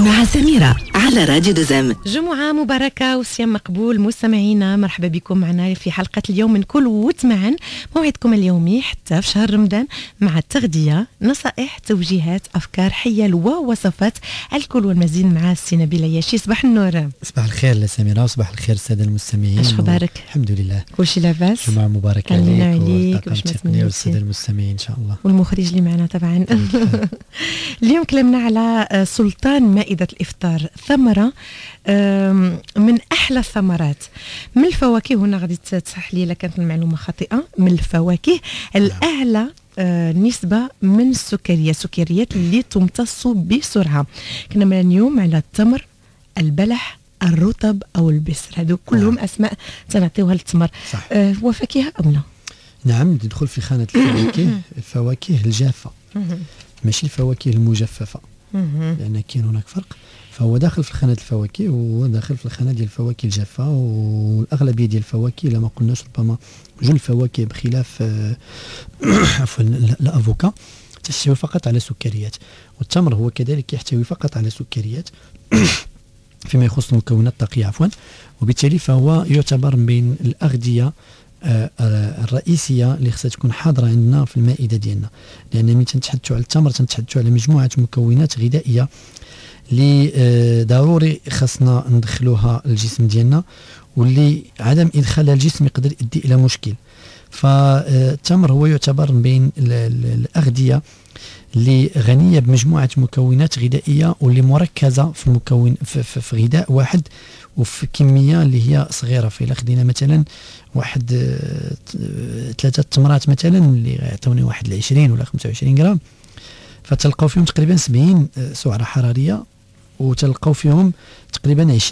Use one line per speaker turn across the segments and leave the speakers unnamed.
مع سميرة على راديو دزام
جمعة مباركة وصيام مقبول مستمعينا مرحبا بكم معنا في حلقة اليوم من كل وت معا. موعدكم اليومي حتى في شهر رمضان مع التغذية نصائح توجيهات أفكار حيل ووصفات. الكل والمزيد مع السي نبيل عياشي صباح النور.
صباح الخير سميرة وصباح الخير السادة المستمعين.
أش أخبارك؟
الحمد لله.
كل شيء لاباس؟
جمعة مباركة عليك
عليك
والطاقم
وش ما
التقني
تمنيتي.
والسادة المستمعين إن شاء الله.
والمخرج اللي معنا طبعا. اليوم كلامنا على سلطان مائدة الإفطار. ثمرة من أحلى الثمرات. من الفواكه هنا غادي تصح لي إلا كانت المعلومة خاطئة. من الفواكه الأعلى آه، نسبة من السكريات السكريات اللي تمتص بسرعة. كنا من اليوم على التمر البلح الرطب أو البسر هذو كلهم أسماء تنعطيوها للتمر.
صح.
آه، هو فاكهة أو لا؟
نعم تدخل في خانة الفواكه. الفواكه الجافة. ماشي الفواكه المجففة. لأن كاين هناك فرق. فهو داخل في خانة الفواكه وهو داخل في الخانة ديال الفواكه الجافة والأغلبية ديال الفواكه إلا ما قلناش ربما جل الفواكه بخلاف آه، عفوا ال- الأفوكا تحتوي فقط على سكريات. والتمر هو كذلك يحتوي فقط على سكريات فيما يخص المكونات الطاقية عفوا. وبالتالي فهو يعتبر من آه، الرئيسية اللي خصها تكون حاضرة عندنا في المائدة ديالنا. لأن ملي تنتحدثوا على التمر تنتحدثوا على مجموعة مكونات غذائية اللي آه، ضروري خاصنا ندخلوها الجسم ديالنا واللي عدم إدخالها الجسم يقدر يؤدي إلى مشكل. فالتمر هو يعتبر من الأغذية اللي غنيه بمجموعة مكونات غذائية واللي مركزه في مكون في, في, غذاء واحد وفي كمية اللي هي صغيرة. فإلا خدينا مثلا واحد آه، ثلاثة تمرات مثلا اللي يعطوني واحد ال 20 ولا 25 غرام. فتلقاو فيهم تقريبا 70 آه، سعرة حرارية. وتلقاو فيهم تقريبا 20%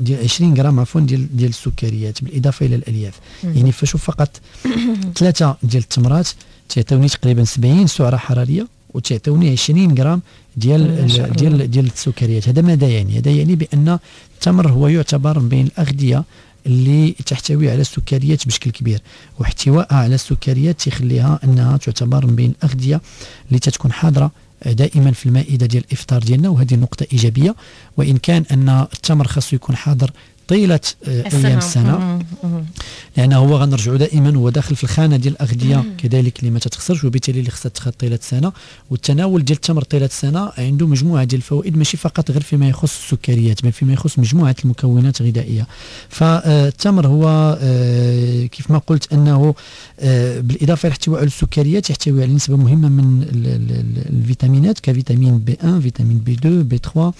ديال 20 غرام عفوا ديال ديال السكريات بالإضافة إلى الألياف. يعني فشوف فقط ثلاثة ديال التمرات تعطيوني تقريبا 70 سعرة حرارية وتعطيوني 20 غرام ديال ديال ديال السكريات. هذا ماذا يعني؟ هذا يعني بأن التمر هو يعتبر من بين الأغذية اللي تحتوي على السكريات بشكل كبير واحتوائها على السكريات تخليها أنها تعتبر من بين الأغذية اللي تتكون حاضرة دائما في المائدة ديال الإفطار ديالنا وهذه نقطة إيجابية. وإن كان أن التمر خاصو يكون حاضر طيلة آه،
أيام السنة.
لأنه هو غنرجعوا دائما هو داخل في الخانة ديال الأغذية. كذلك اللي ما تتخسرش وبالتالي اللي خصها تخط طيلة السنة. والتناول ديال التمر طيلة السنة عنده مجموعة ديال الفوائد ماشي فقط غير فيما يخص السكريات بل فيما يخص مجموعة المكونات الغذائية. فالتمر هو آه، كيف ما قلت أنه آه، بالإضافة إلى احتواء على السكريات يحتوي على نسبة مهمة من ال- ال- ال- الفيتامينات كفيتامين بي 1 فيتامين بي 2 بي 3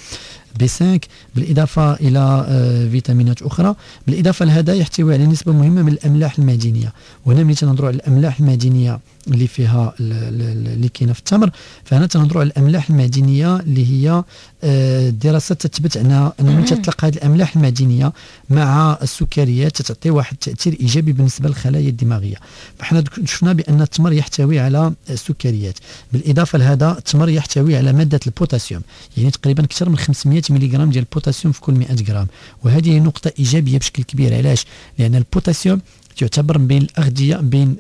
بي 5 بالإضافة إلى آه، فيتامينات أخرى. بالإضافة لهذا يحتوي على نسبة مهمة من الأملاح المعدنيه وهنا ملي تنهضروا على الأملاح المعدنيه اللي فيها ال- ال- ال- اللي كاينة في التمر. فهنا تنهضروا على الأملاح المعدنيه اللي هي آه، الدراسات تثبت انها أن ملي تطلق هذه الأملاح المعدنيه مع السكريات تعطي واحد التأثير إيجابي بالنسبة للخلايا الدماغية. فإحنا دك- شفنا بأن التمر يحتوي على السكريات. بالإضافة لهذا التمر يحتوي على مادة البوتاسيوم. يعني تقريبا أكثر من 500 ملغ ديال البوتاسيوم في كل 100 غرام. وهذه نقطة إيجابية بشكل كبير. علاش؟ لأن البوتاسيوم تعتبر من بين الأغذية بين.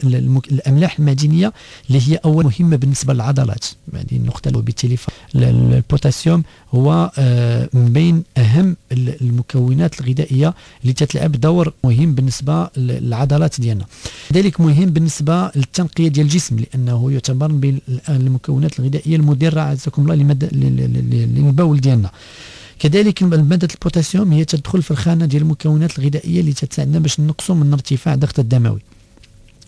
الأملاح المعدنيه اللي هي أول مهمة بالنسبة للعضلات. هذه النقطة وبالتالي البوتاسيوم هو آه، من بين أهم ال- المكونات الغذائية اللي تتلعب دور مهم بالنسبة للعضلات ديالنا. كذلك مهم بالنسبة للتنقية ديال الجسم لأنه يعتبر من بين ال- المكونات الغذائية المدره عزكم الله للبول ديالنا. كذلك مادة البوتاسيوم هي تدخل في الخانة ديال المكونات الغذائية اللي تساعدنا باش نقصوا من ارتفاع الضغط الدموي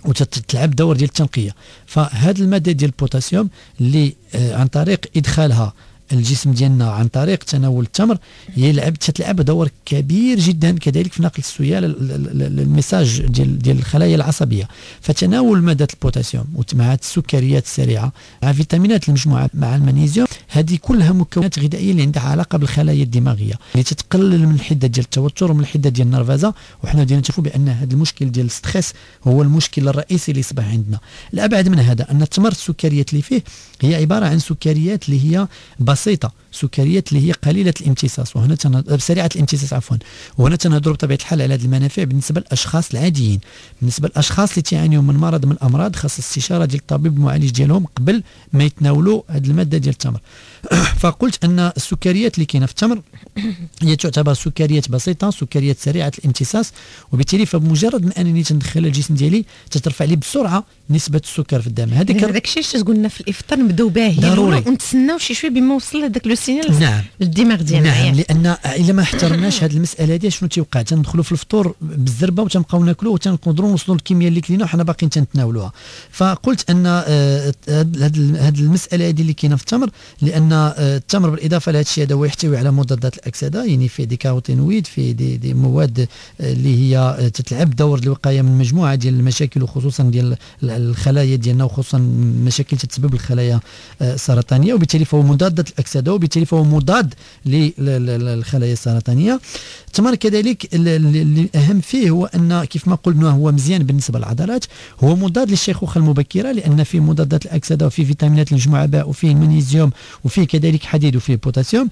وتتلعب دور ديال التنقية. فهذه المادة ديال البوتاسيوم اللي آه عن طريق إدخالها الجسم ديالنا عن طريق تناول التمر يلعب تتلعب دور كبير جدا كذلك في نقل السيال ال- ال- ال- ال message ديال ديال الخلايا العصبية. فتناول مادة البوتاسيوم وت- مع السكريات السريعة مع فيتامينات المجموعة مع المغنيسيوم هذه كلها مكونات غذائية اللي عندها علاقة بالخلايا الدماغية. اللي تتقلل من الحده ديال التوتر ومن الحده ديال النرفزة وحنا بدينا نشوفوا بأن هذا المشكل ديال ال stress هو المشكل الرئيسي اللي اصبح عندنا. الأبعد من هذا أن التمر السكريات اللي فيه هي عبارة عن سكريات اللي هي بسيطه سكريات اللي هي قليلة الامتصاص وهنا تنهضر سريعه الامتصاص عفوا. وهنا تنهضروا بطبيعة الحال على هذه المنافع بالنسبة للأشخاص العاديين. بالنسبة للأشخاص اللي تيعانيوا من مرض من الأمراض خاص استشارة ديال الطبيب المعالج ديالهم قبل ما يتناولوا هذه المادة ديال التمر. فقلت أن السكريات اللي كاينة في التمر هي تعتبر سكريات بسيطة سكريات سريعة الامتصاص وبالتالي فبمجرد ما أنني تندخلها الجسم ديالي تترفع لي بسرعة نسبة السكر في الدم.
هذيك هذاك الشيء اللي قلنا في الإفطار نبداو به
ضروري.
ونتسناو شي شوية بما وصل هذاك le signal
نعم.
ديالنا
نعم لأن إلا ما احترمناش هذه المسألة هذه شنو تيوقع تندخلوا في الفطور بالزربة وتنبقاو ناكلوا وتنقدروا نوصلوا للكميه اللي كلينا وحنا باقيين تنتناولوها. فقلت أن هذه آه، المسألة هذه اللي كاينة في التمر لأن آه، التمر بالإضافة لهذا الشيء هذا هو يحتوي على مضادات الأكسدة يعني فيه دي كاروتينويد فيه دي, دي مواد آه، اللي هي تتلعب دور الوقاية من مجموعة ديال المشاكل وخصوصا ديال الخلايا ديالنا وخصوصا مشاكل تتسبب الخلايا السرطانيه وبالتالي فهو مضاد الأكسدة وبالتالي فهو مضاد للخلايا السرطانية. التمر كذلك الأهم فيه هو أن كيف ما قلنا هو مزيان بالنسبة للعضلات هو مضاد للشيخوخه المبكرة لأن فيه مضادات الأكسدة وفيه فيتامينات المجموعه باء وفيه المغنيسيوم وفيه كذلك حديد وفيه بوتاسيوم.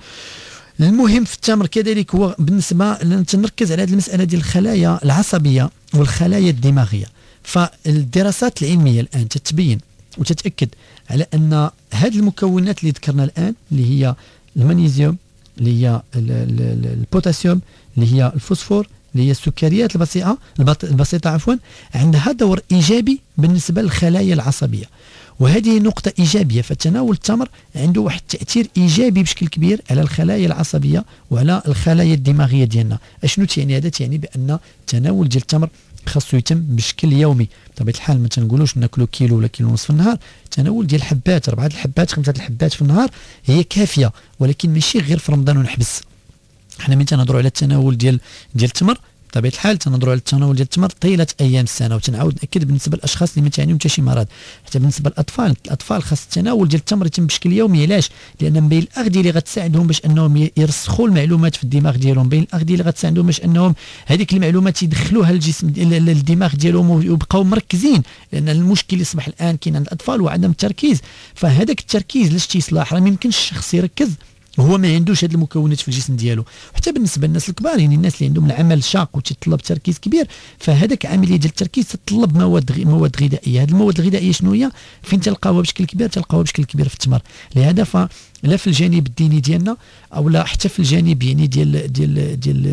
المهم في التمر كذلك هو بالنسبة نركز على هذه المسألة ديال الخلايا العصبية والخلايا الدماغية. فالدراسات العلمية الآن تتبين وتتأكد على أن هذه المكونات اللي ذكرنا الآن اللي هي المغنيسيوم اللي هي البوتاسيوم اللي هي الفوسفور اللي هي السكريات البسيطة البسيطة عفوا عندها دور إيجابي بالنسبة للخلايا العصبية. وهذه نقطة إيجابية فتناول التمر عنده واحد التأثير إيجابي بشكل كبير على الخلايا العصبية وعلى الخلايا الدماغية ديالنا. أشنو تعني؟ هذا تعني بأن تناول ديال التمر خاصو يتم بشكل يومي. بطبيعة الحال ما تنقولوش ناكلوا كيلو ولا كيلو ونصف في النهار تناول ديال الحبات أربعة الحبات خمسة الحبات في النهار هي كافية ولكن ماشي غير في رمضان ونحبس. حنا من تنهضروا على التناول ديال ديال التمر بطبيعة الحال تنهضروا على التناول ديال التمر طيلة أيام السنة وتنعاود ناكد بالنسبة للأشخاص اللي ما تعانيهم حتى شي مرض. حتى بالنسبة للأطفال الأطفال خاص التناول ديال التمر يتم بشكل يومي. علاش؟ لأن من بين الاغذيه اللي غتساعدهم باش أنهم يرسخوا المعلومات في الدماغ ديالهم. بين الاغذيه اللي غتساعدهم باش أنهم هذيك المعلومات يدخلوها للجسم للدماغ ديالهم ويبقاو مركزين. لأن المشكل اللي أصبح الآن كاين عند الأطفال هو عدم التركيز. فهذاك التركيز لاش تيصلح؟ راه ما يمكنش الشخص يركز. هو ما عندوش هذه المكونات في الجسم ديالو. حتى بالنسبة للناس الكبار يعني الناس اللي عندهم العمل شاق وتتطلب تركيز كبير فهذاك عملية ديال التركيز تتطلب مواد مواد غذائية. هذه المواد الغذائية شنو هي؟ فين تلقاوها بشكل كبير؟ تلقاوها بشكل كبير في التمر. لهذا ف لا في الجانب الديني ديالنا أو لا حتى في الجانب يعني ديال ديال ديال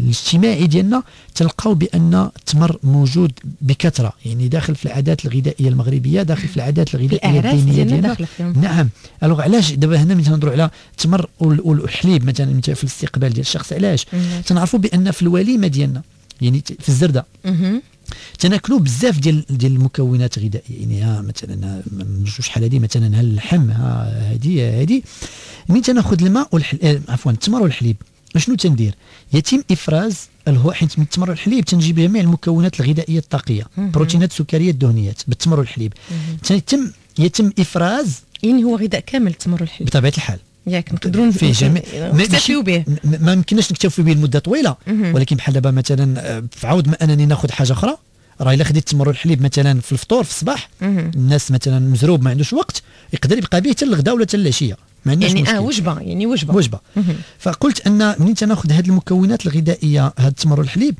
الاجتماعي ديالنا تلقاو بأن التمر موجود بكثرة. يعني داخل في العادات الغذائية المغربية داخل في العادات الغذائية الدينية ديالنا نعم. ألوغ علاش دابا هنا من تنهضروا على التمر والحليب مثلا في الاستقبال ديال الشخص علاش؟ تنعرفوا بأن في الوليمة ديالنا يعني في الزردة. تناكلوا بزاف ديال ديال المكونات الغذائية. يعني ها مثلا شحال هذه مثلا ها اللحم ها هذه هذه من تناخذ الماء والحليب آه، عفوا التمر والحليب. شنو تندير؟ يتم إفراز ال هو حيت من التمر والحليب تنجيب جميع المكونات الغذائية الطاقية بروتينات سكريات دهنيات بالتمر والحليب. يتم يتم إفراز
يعني هو غذاء كامل التمر والحليب.
بطبيعة الحال.
ياك نقدروا
فيه جميع
نكتفيو به
ما يمكنناش نكتفيو به لمدة طويلة. ولكن بحال دابا مثلا آه، في عوض ما أنني ناخذ حاجة أخرى راه إلا خديت التمر والحليب مثلا في الفطور في الصباح الناس مثلا مزروب ما عندوش وقت يقدر يبقى به حتى الغداء ولا حتى العشيه ما عندناش
يعني
مشكل.
آه وجبة يعني وجبة.
وجبة. فقلت أن منين تناخذ هذه المكونات الغذائية هذا التمر والحليب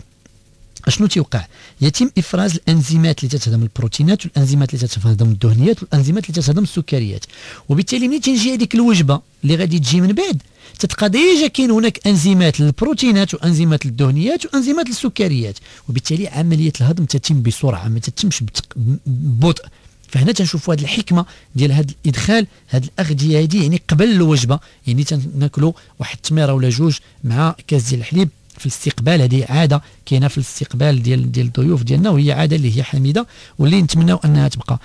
أشنو تيوقع؟ يتم إفراز الأنزيمات اللي تتهضم البروتينات والأنزيمات اللي تتهضم الدهنيات والأنزيمات اللي تتهضم السكريات. وبالتالي ملي تنجي هذيك الوجبة اللي غادي تجي من بعد؟ تتلقى déjà كاين هناك أنزيمات للبروتينات وأنزيمات للدهنيات وأنزيمات للسكريات. وبالتالي عملية الهضم تتم بسرعة ما تتمش ببطء. فهنا تنشوفوا هذه الحكمة ديال هذا الإدخال هذه الأغذية هذه يعني قبل الوجبة يعني تناكلوا واحد التميره ولا جوج مع كاس ديال الحليب. في الاستقبال هذه عادة كاينة في الاستقبال ديال ديال الضيوف ديالنا وهي عادة اللي هي حميدة واللي نتمناو أنها تبقى.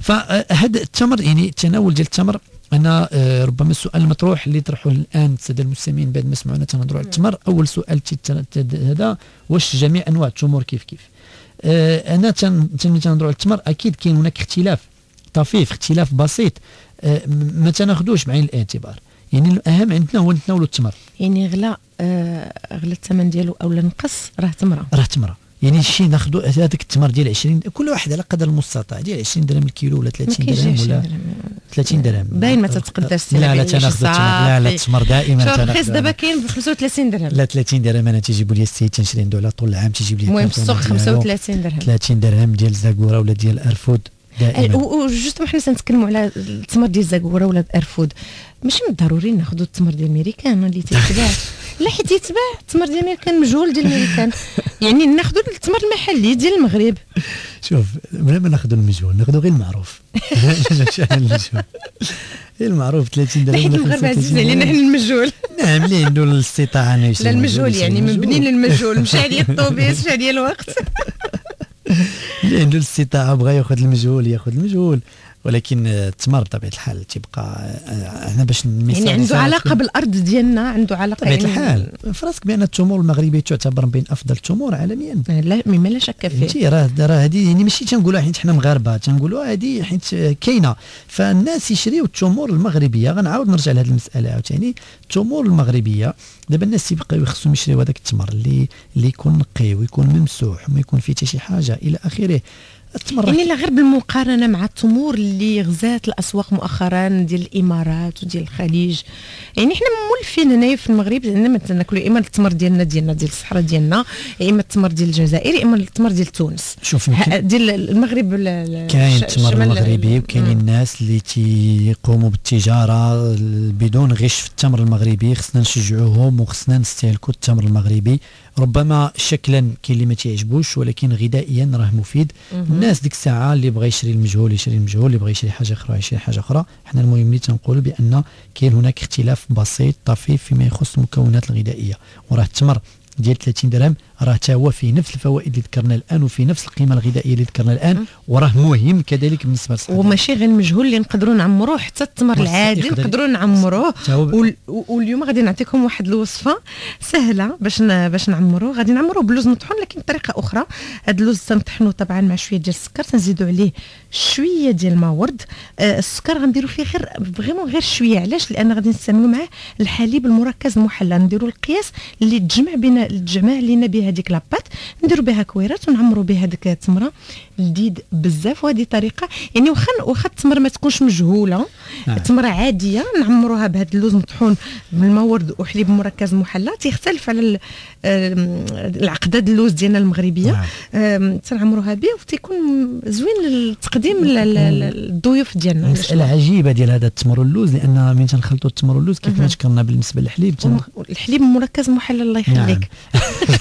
فهذا التمر يعني التناول ديال التمر أنا آه، ربما السؤال المطروح اللي طرحوه الآن الساده المستمعين بعد ما سمعونا تنهضروا على التمر أول سؤال هذا واش جميع أنواع التمور كيف كيف؟ آه، أنا تنهضروا على التمر أكيد كاين هناك اختلاف طفيف اختلاف بسيط آه، ما تناخذوش بعين الاعتبار. يعني الاهم عندنا هو نتناولوا التمر.
يعني غلا آه غلا الثمن ديالو أو نقص راه تمرة.
راه تمرة. يعني شي ناخذوا هذاك التمر ديال 20 كل واحد على قدر المستطاع ديال 20 درهم الكيلو ولا 30 درهم ولا 30 درهم.
باين ما تتقداش
لا لا تناخذ لا لا التمر دائما
شوف الرخيص دابا كاين ب 35 درهم.
لا 30 درهم أنا تيجيبوا لي السيد تنشري عنده على طول العام تيجيب لي
المهم السوق 35 درهم.
30 درهم ديال الزاكوره ولا ديال الارفود دائما.
و juste حنا تنتكلموا على التمر ديال الزاكوره ولا الارفود ماشي من الضروري ناخذوا التمر ديال الميريكان اللي تيتباع لا حيت يتباع التمر ديال الميريكان مجهول ديال الميريكان يعني ناخذوا التمر المحلي ديال المغرب.
شوف بلا ما ناخذوا المجهول ناخذوا غير المعروف. المعروف 30 درهم
حيت المغاربه عزيز علينا حنا المجهول.
نعم اللي عنده الاستطاعه
لا المجهول يعني من بنين للمجهول مشى عليا الطوبيس مشى عليا الوقت.
اللي عنده الاستطاعه بغى ياخذ المجهول ياخذ المجهول. ولكن التمر بطبيعة الحال تيبقى إحنا باش
يعني عنده علاقة بالأرض ديالنا عنده علاقة
بطبيعة يعني الحال. فراسك بأن التمور المغربية تعتبر من بين أفضل التمور عالميا.
لا مما لا شك فيه.
راه راه هذه يعني ماشي تنقولوها حيت حنا مغاربة تنقولوها هذه حيت كاينة. فالناس يشريو التمور المغربية. غنعاود نرجع لهذه المسألة عاوتاني. التمور المغربية دابا الناس تيبقاو خصهم يشريو هذاك التمر اللي اللي يكون نقي ويكون ممسوح وما يكون فيه حتى شي حاجة إلى آخره.
يعني لا غير بالمقارنة مع التمور اللي غزات الأسواق مؤخرا ديال الإمارات وديال الخليج. يعني حنا مولفين هنايا في المغرب لأن تناكلوا إما التمر ديالنا ديالنا ديال الصحراء ديالنا يا إما التمر ديال الجزائر يا إما التمر ديال تونس.
شوف
ديال المغرب
كاين التمر المغربي وكاينين الناس اللي تيقوموا بالتجارة بدون غش في التمر المغربي خصنا نشجعوهم وخصنا نستهلكوا التمر المغربي. ربما شكلا كاين اللي ما تيعجبوش ولكن غذائيا راه مفيد. الناس ديك الساعة اللي بغى يشري المجهول يشري المجهول اللي بغى يشري حاجة أخرى يشري حاجة أخرى. حنا المهم اللي تنقول بأن كاين هناك اختلاف بسيط طفيف فيما يخص المكونات الغذائية. وراه التمر ديال 30 درهم راه حتى هو فيه نفس الفوائد اللي ذكرنا الآن وفيه نفس القيمة الغذائية اللي ذكرنا الآن وراه مهم كذلك بالنسبة للصحه
وماشي غير المجهول اللي نقدروا نعمروه حتى التمر العادي نقدروا نعمروه. واليوم غادي نعطيكم واحد الوصفة سهلة باش باش نعمروه. غادي نعمروه باللوز مطحون لكن بطريقة أخرى. هذا اللوز تنطحنوا طبعا مع شوية ديال السكر تنزيدوا عليه شوية ديال الماء ورد آه السكر غنديروا فيه غير vraiment غير شوية. علاش؟ لأن غادي نستعملوا معاه الحليب المركز المحلى. نديروا القياس اللي تجمع بين تجمع لينا به هذيك لاباط نديروا بها كويرات ونعمروا بها هذيك التمرة. لذيذ بزاف وهذه طريقة. يعني واخا واخا التمرة ما تكونش مجهولة نعم. تمره عادية نعمروها بهذا اللوز مطحون بالماء ورد وحليب مركز محلى تيختلف على العقدة اللوز ديالنا المغربية. نعم. تنعمروها به وتيكون زوين للتقديم للضيوف ديالنا.
مسألة عجيبة ديال هذا التمر واللوز لأن من تنخلطوا التمر واللوز كيف ما ذكرنا بالنسبة للحليب
الحليب المركز المحلى الله يخليك.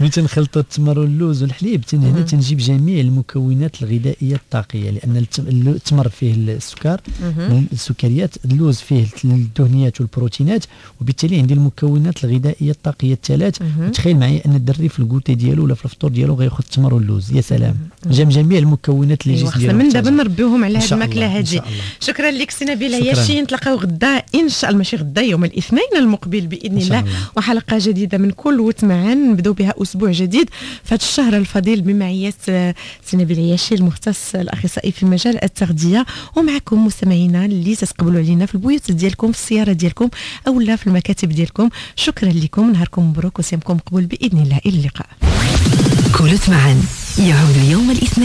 ملي تنخلطوا التمر واللوز والحليب هنا تنجيب جميع المكونات الغذائية الطاقية لأن التمر فيه السكر السكريات اللوز فيه الدهنيات والبروتينات وبالتالي عندي المكونات الغذائية الطاقية الثلاث تخيل معي أن الدري في الـ goûter ديالو ولا في الفطور ديالو غياخذ التمر واللوز. يا سلام. جام جميع المكونات اللي
أيوة ديالو من دابا نربيوهم على هذه الماكلة هذه شكرا لك سي نبيل عياشي نتلاقاو غدا إن شاء الله ماشي غدا يوم الإثنين المقبل بإذن الله. وحلقة جديدة من كل وت معا نبداو بها أسبوع جديد. هذا الشهر الفضيل بمعيه سي نبيل عياشي المختص الأخصائي في مجال التغذية ومعكم مستمعينا اللي تتقبلوا علينا في البيوت ديالكم في السيارة ديالكم أو لا في المكاتب ديالكم. شكرا لكم. نهاركم مبروك وصيامكم مقبول بإذن الله. إلى اللقاء.
كلت معا يعود يوم الإثنين.